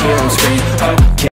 on hear them scream. Okay